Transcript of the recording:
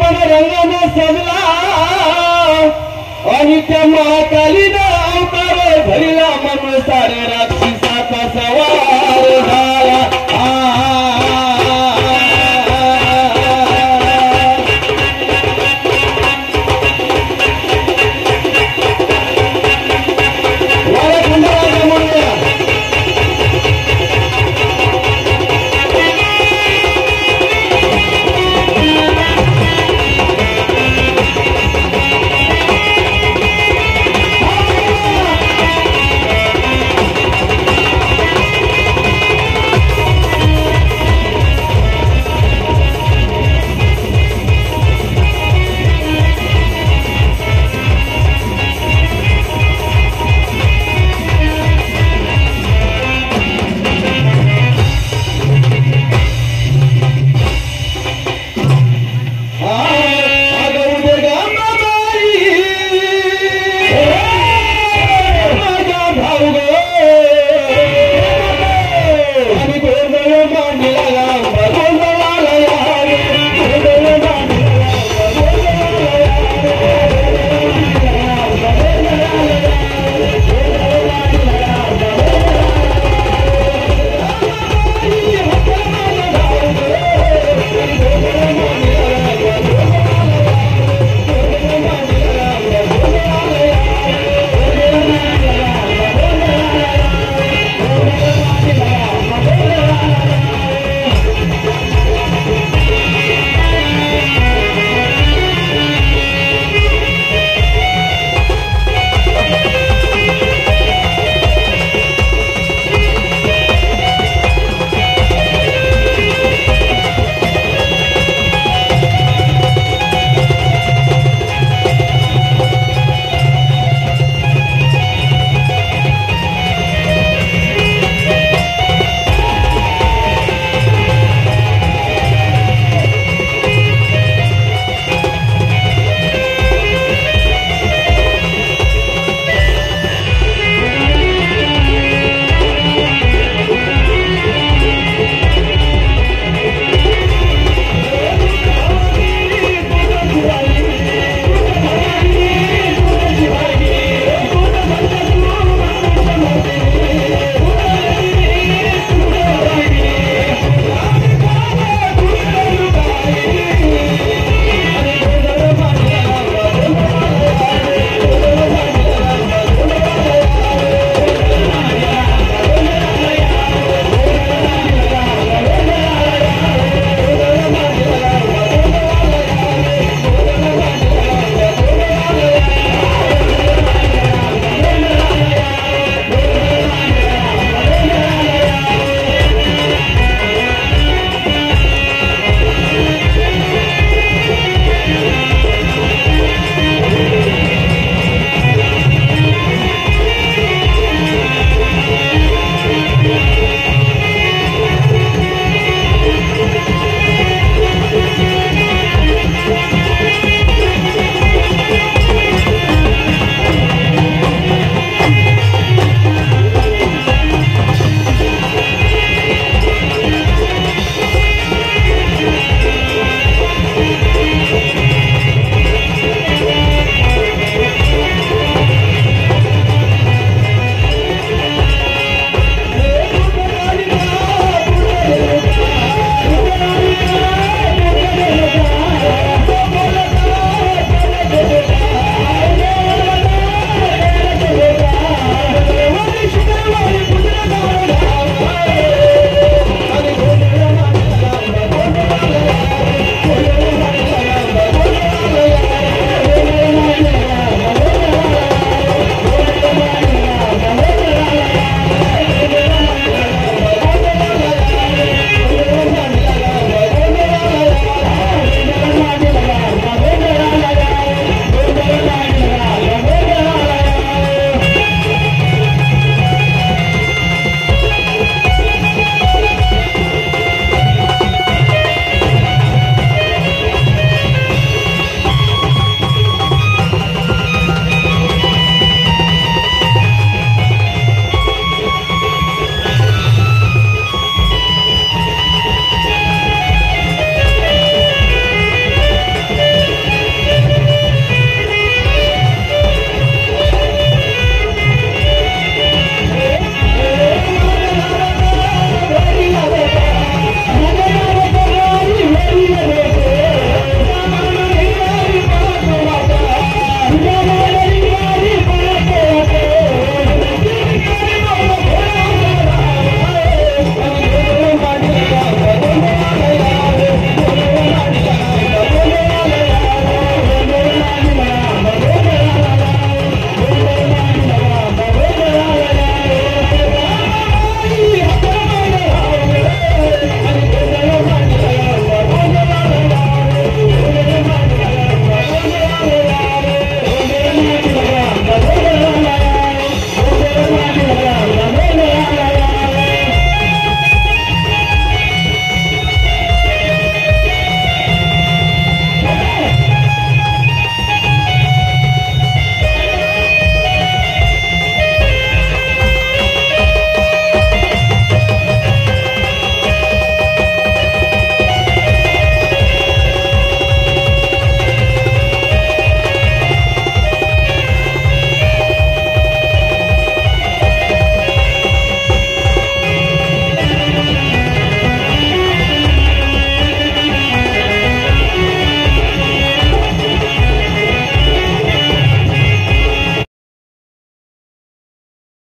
अपन रंग में सजला आणि महाकाली महाकालीनं अवतार भरिला मन सारे रात्री